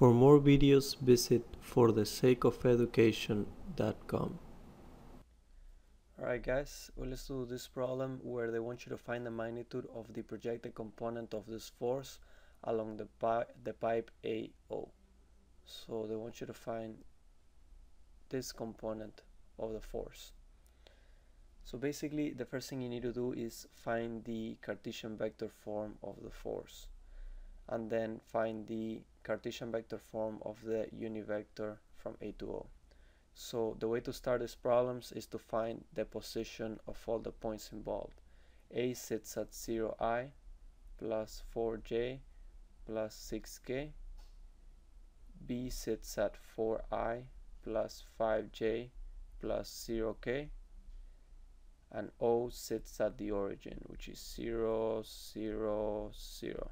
For more videos, visit forthesakeofeducation.com. Alright guys, well, let's do this problem where they want you to find the magnitude of the projected component of this force along the, pi the pipe AO. So they want you to find this component of the force. So basically the first thing you need to do is find the Cartesian vector form of the force and then find the Cartesian vector form of the unit vector from A to O. So the way to start these problems is to find the position of all the points involved. A sits at 0i plus 4j plus 6k. B sits at 4i plus 5j plus 0k. And O sits at the origin, which is 0, 0, 0.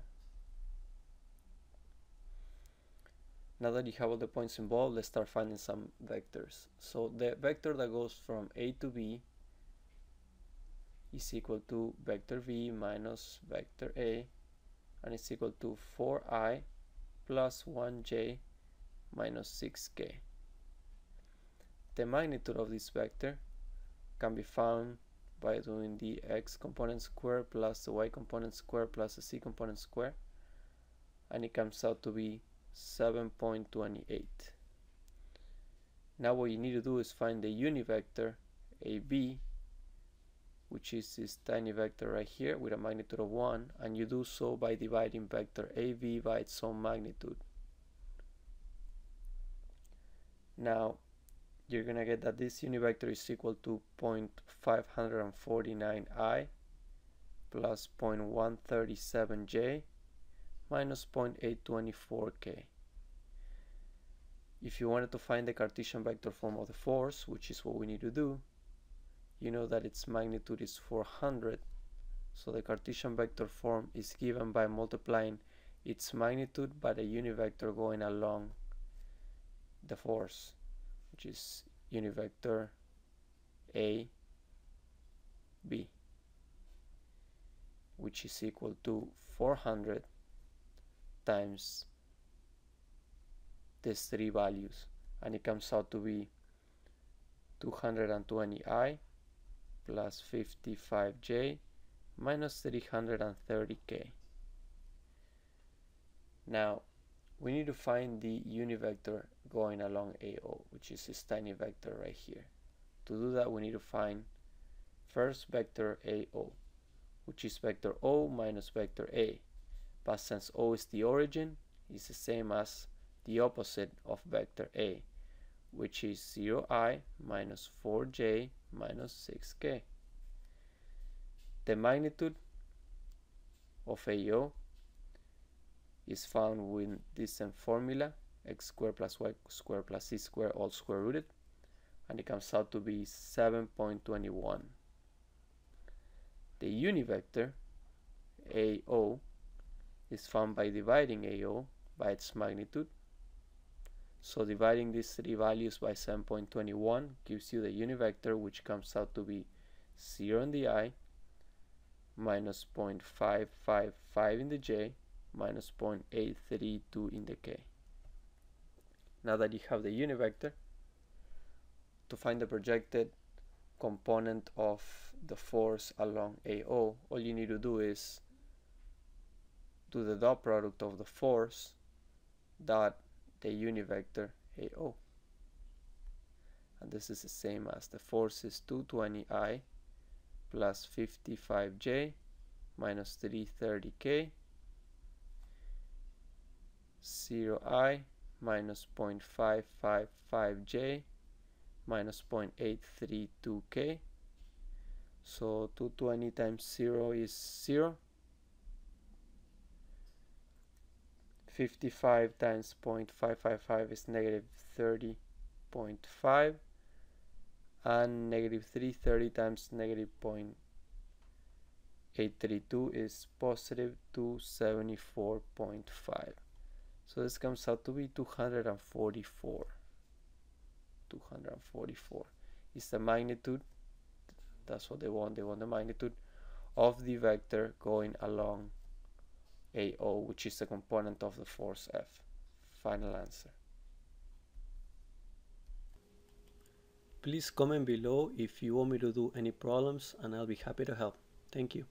Now that you have all the points involved, let's start finding some vectors. So the vector that goes from A to B is equal to vector B minus vector A and it's equal to 4i plus 1j minus 6k. The magnitude of this vector can be found by doing the x component square plus the y component square plus the z component square and it comes out to be 7.28. Now what you need to do is find the unit vector AB which is this tiny vector right here with a magnitude of 1 and you do so by dividing vector AB by its own magnitude. Now you're gonna get that this unit vector is equal to 0.549i plus 0.137j minus 0.824k. If you wanted to find the Cartesian vector form of the force, which is what we need to do, you know that its magnitude is 400, so the Cartesian vector form is given by multiplying its magnitude by the unit vector going along the force, which is unit vector A, B, which is equal to 400 times these three values and it comes out to be 220i plus 55j minus 330k. Now we need to find the unit vector going along AO which is this tiny vector right here. To do that we need to find first vector AO which is vector O minus vector A but since O is the origin, it's the same as the opposite of vector A, which is 0i minus 4j minus 6k. The magnitude of AO is found with this same formula, x squared plus y squared plus z squared all square rooted, and it comes out to be 7.21. The unit vector AO is found by dividing AO by its magnitude. So dividing these three values by 7.21 gives you the unit vector which comes out to be 0 in the i minus 0.555 in the j minus 0.832 in the k. Now that you have the unit vector, to find the projected component of the force along AO, all you need to do is to the dot product of the force dot the unit vector AO. And this is the same as the force is 220i plus 55j minus 330k 0i minus 0.555j minus 0.832k so 220 times 0 is 0 55 times 0.555 is negative 30.5 and negative 330 times negative 0.832 is positive 274.5 so this comes out to be 244 244 is the magnitude. That's what they want. They want the magnitude of the vector going along AO, which is a component of the force F. final answer. Please comment below if you want me to do any problems and I'll be happy to help. Thank you.